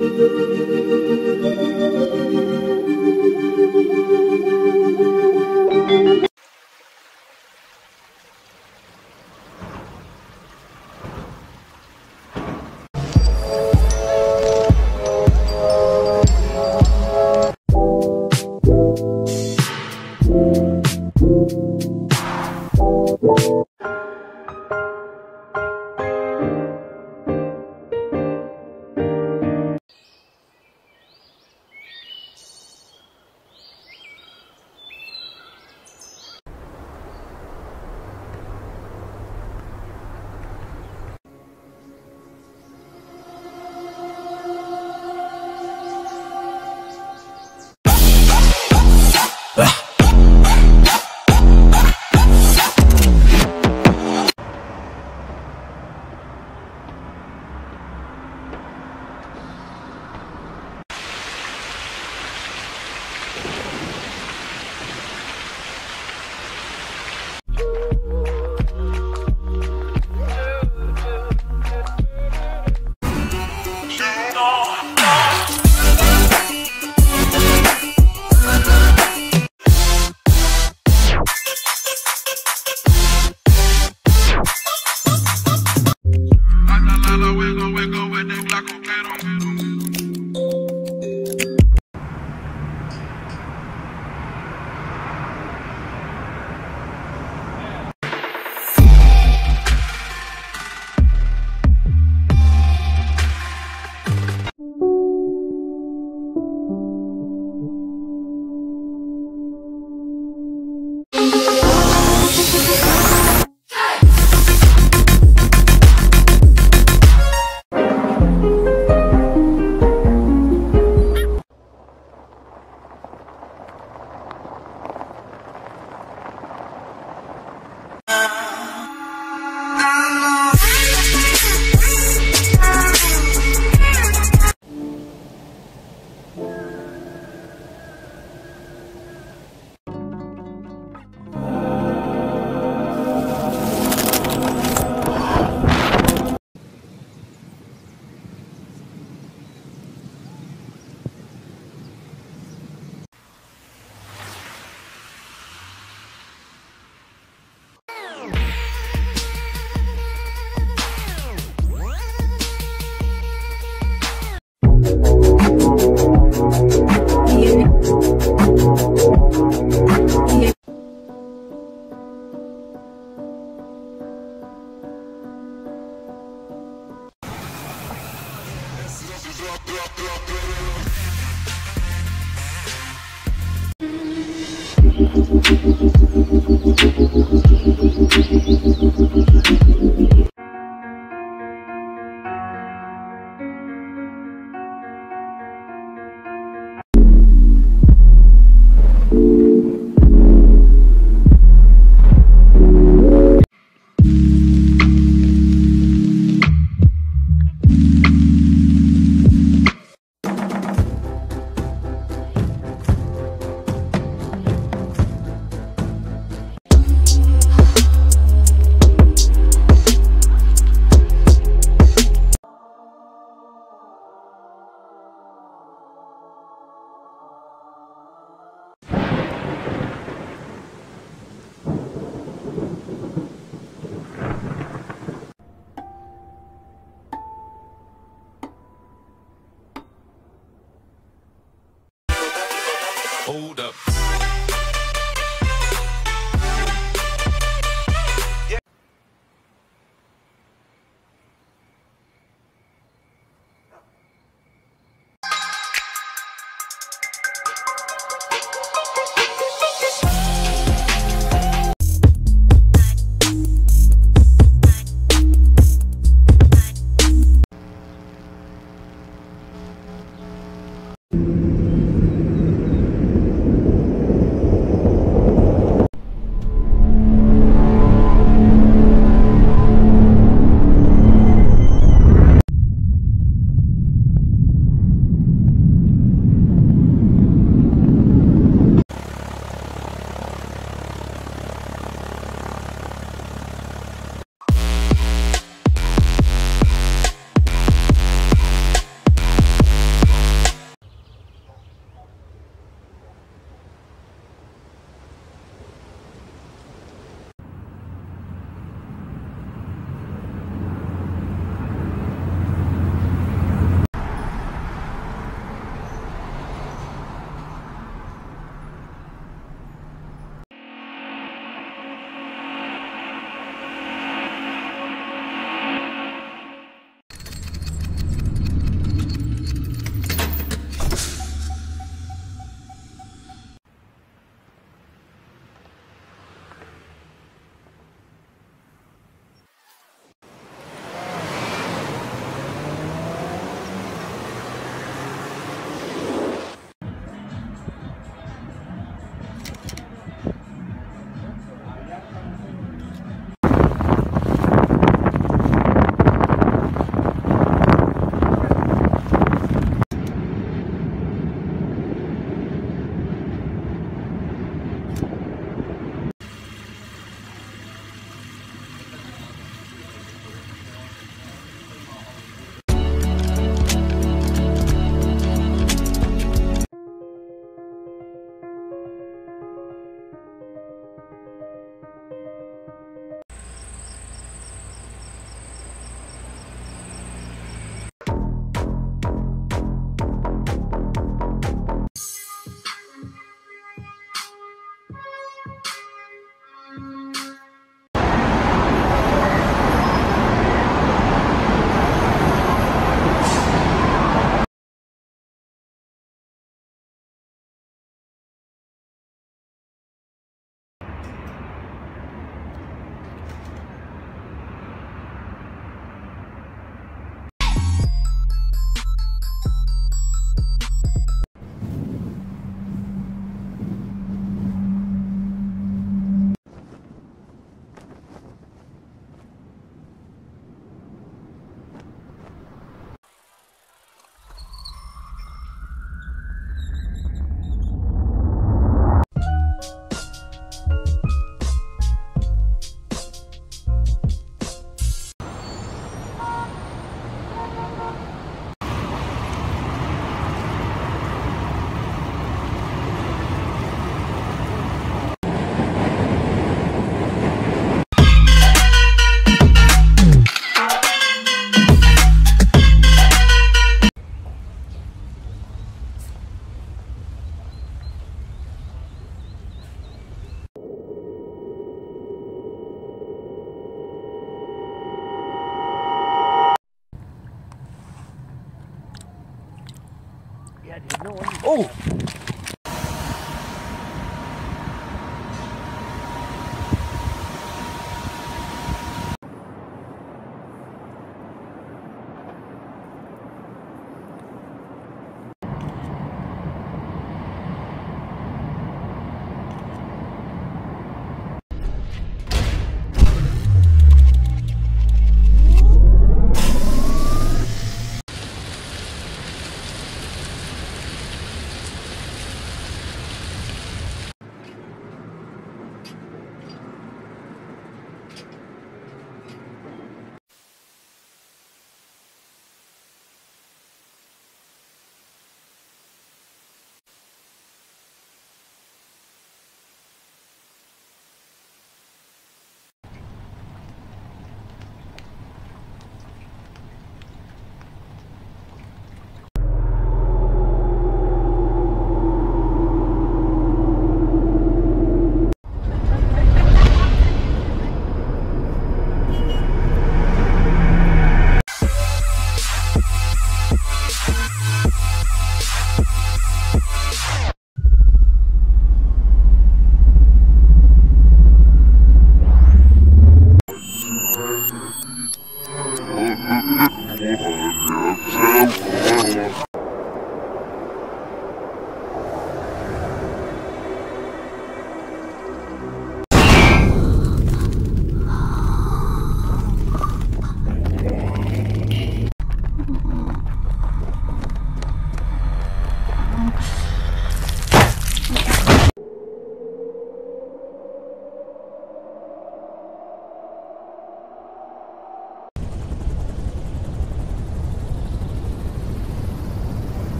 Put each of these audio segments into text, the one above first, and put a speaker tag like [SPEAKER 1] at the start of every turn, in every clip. [SPEAKER 1] Música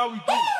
[SPEAKER 1] how we do.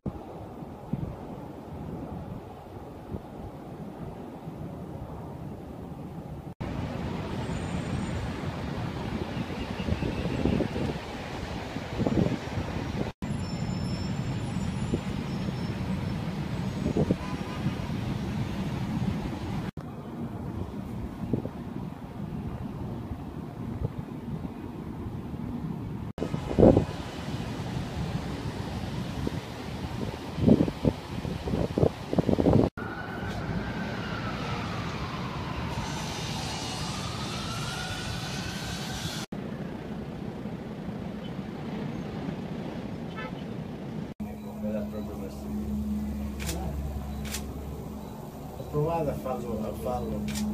[SPEAKER 1] vado a farlo, a farlo.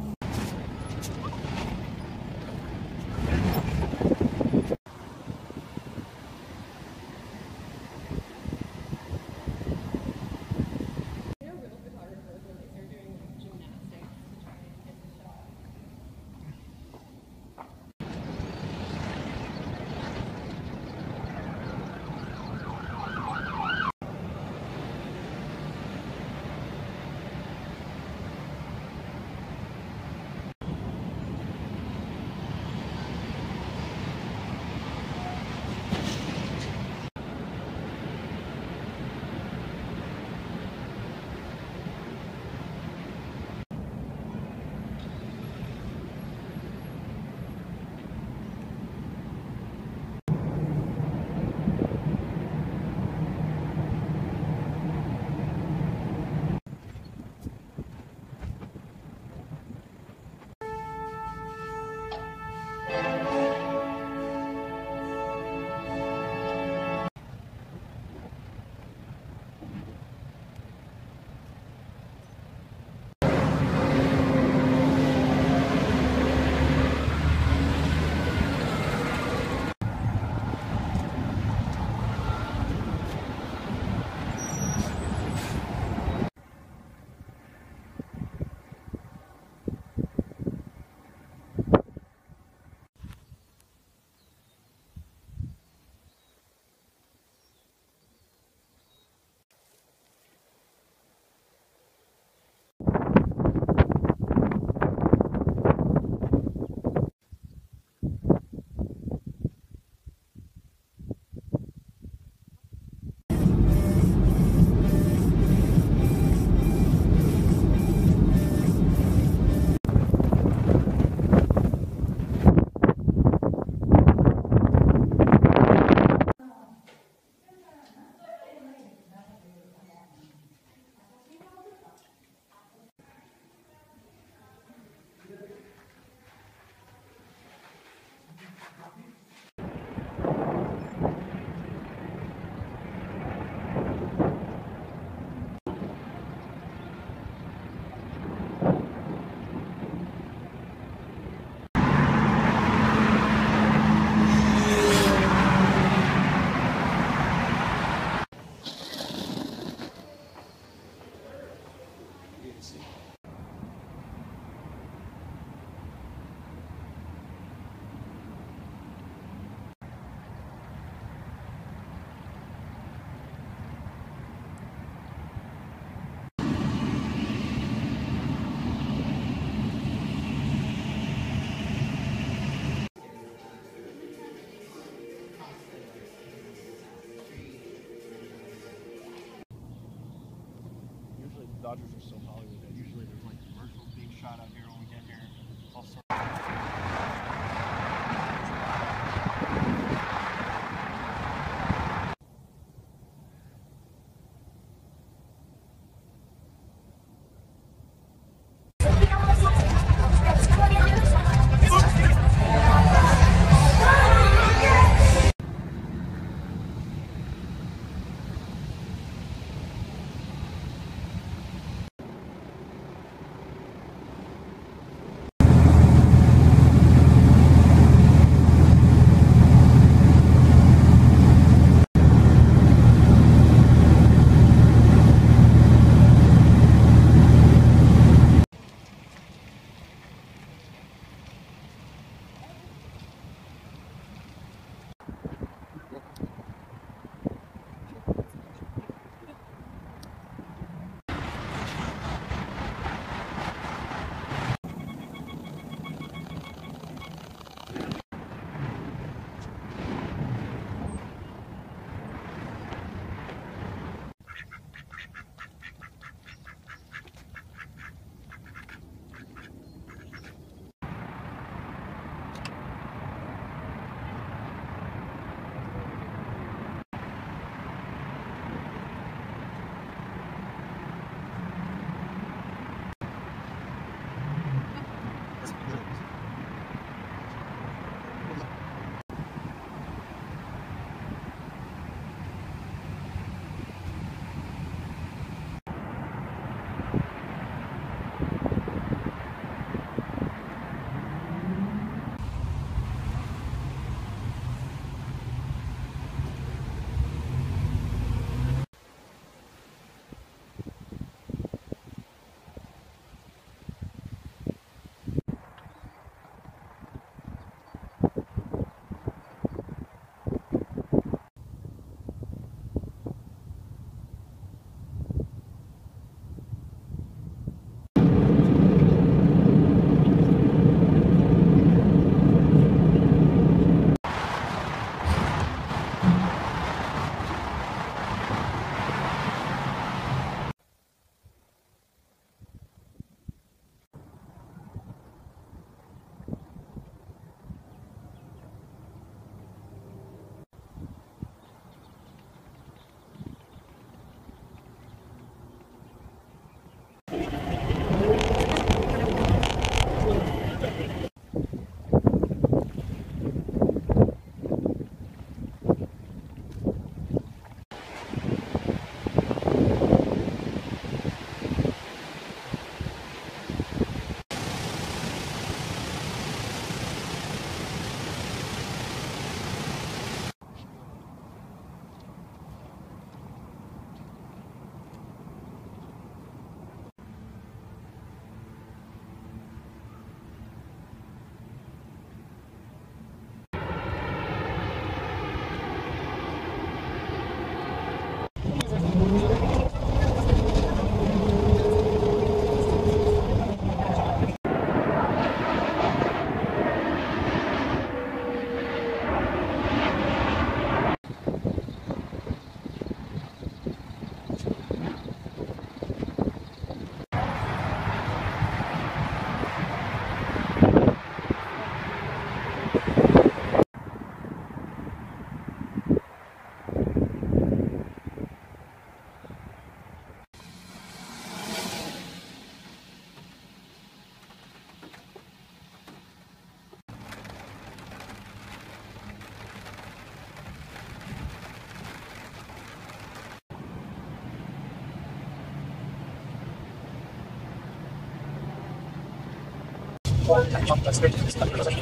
[SPEAKER 1] und dann macht das wirklich das Kapitel.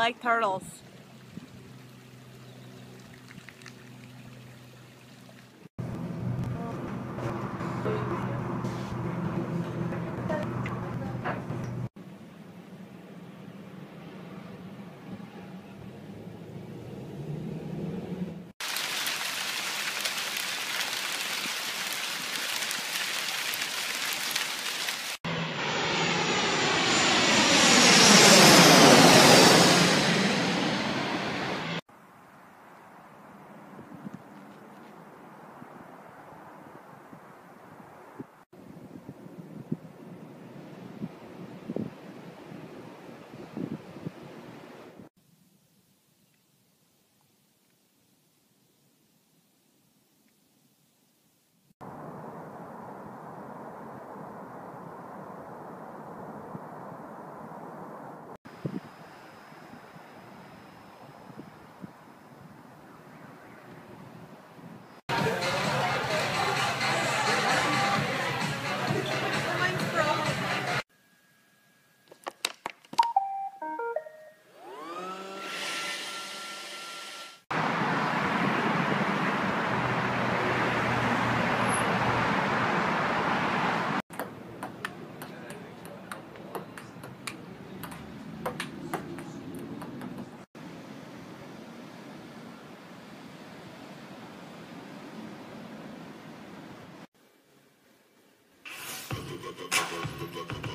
[SPEAKER 1] like turtles. Thank you.